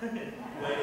Thank.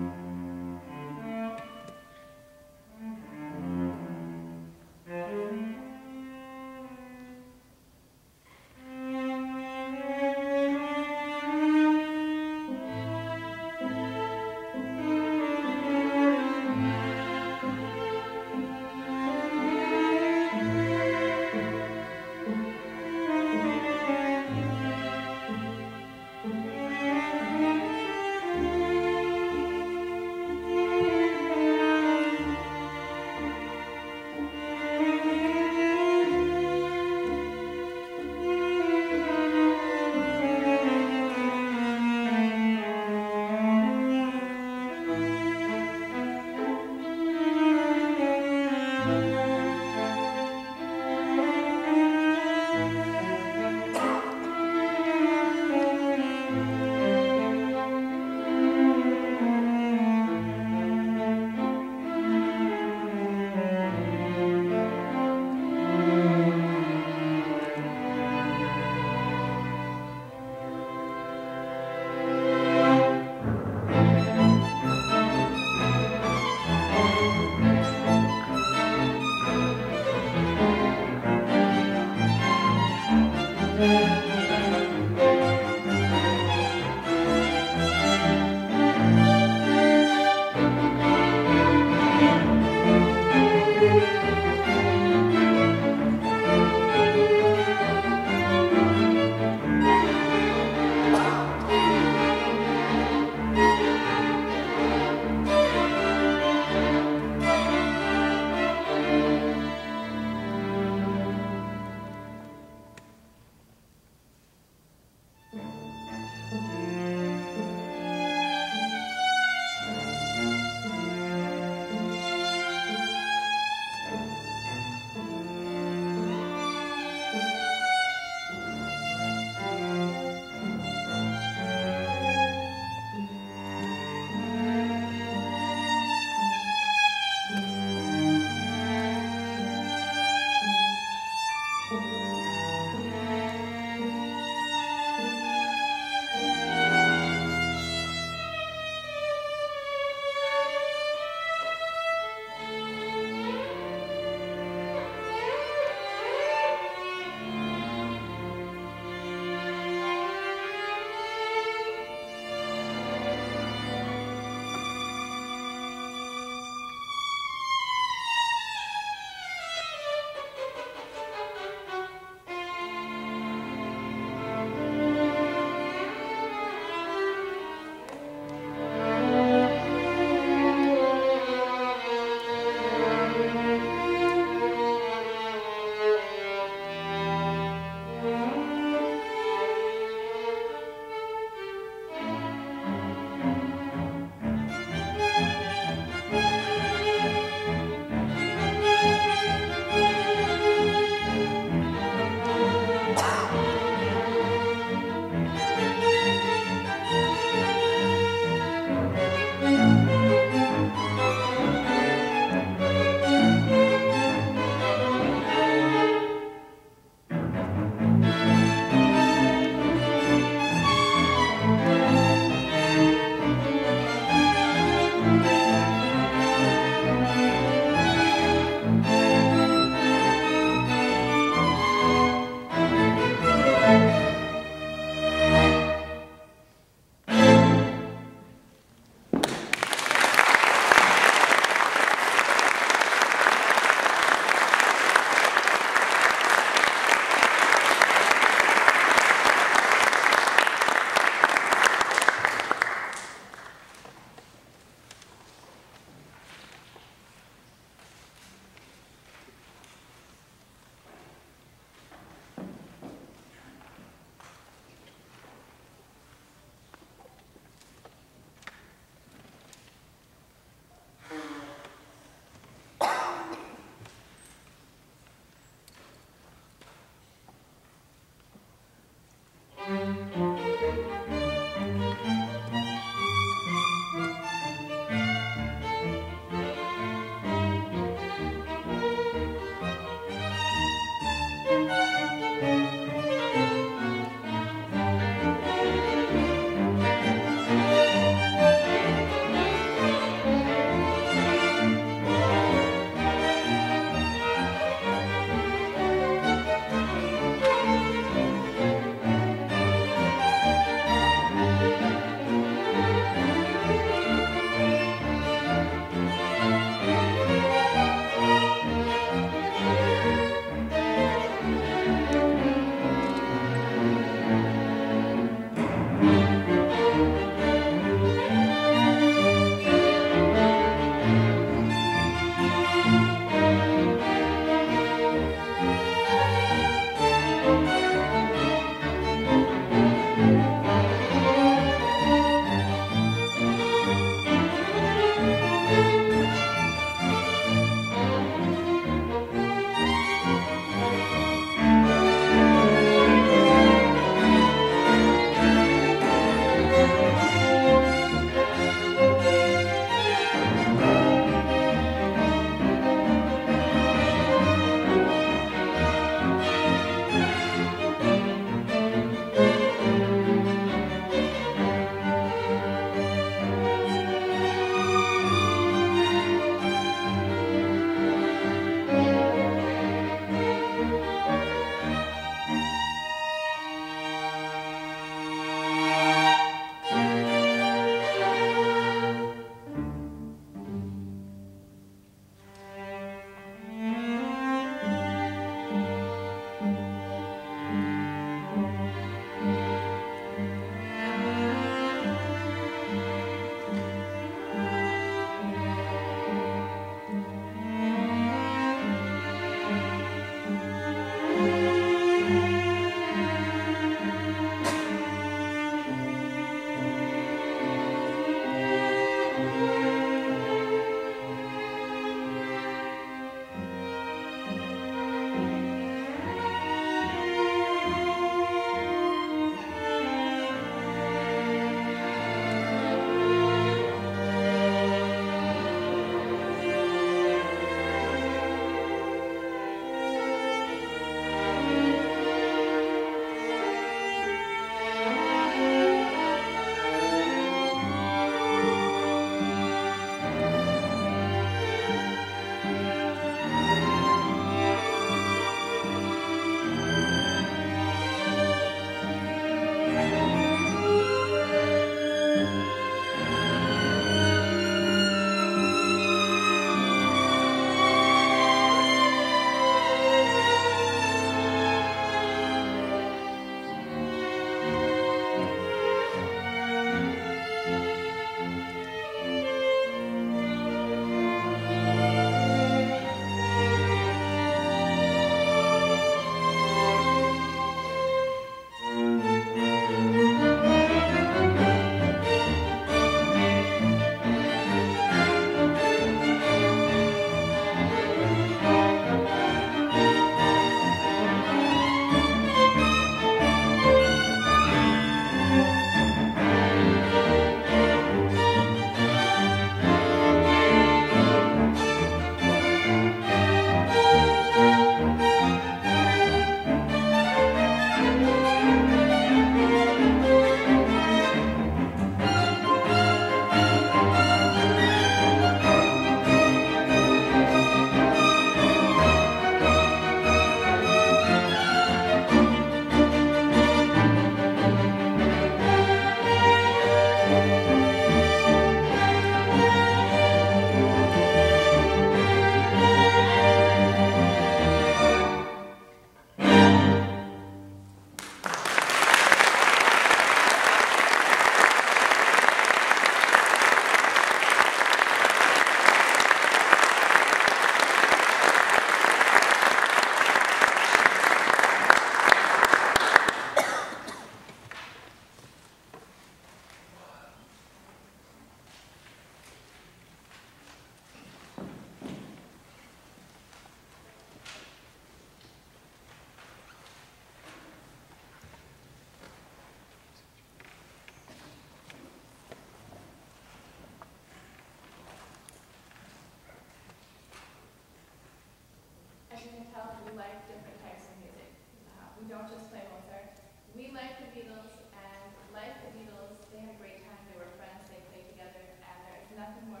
tell we like different types of music. Uh, we don't just play Mozart. We like the Beatles and like the Beatles. They had a great time. They were friends. They played together. And there's nothing more